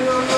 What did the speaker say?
no, no.